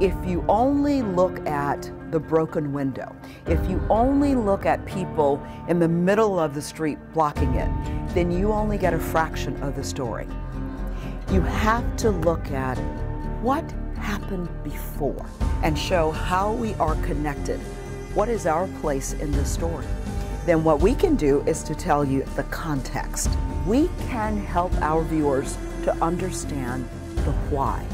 If you only look at the broken window, if you only look at people in the middle of the street blocking it, then you only get a fraction of the story. You have to look at what happened before and show how we are connected. What is our place in the story? Then what we can do is to tell you the context. We can help our viewers to understand the why.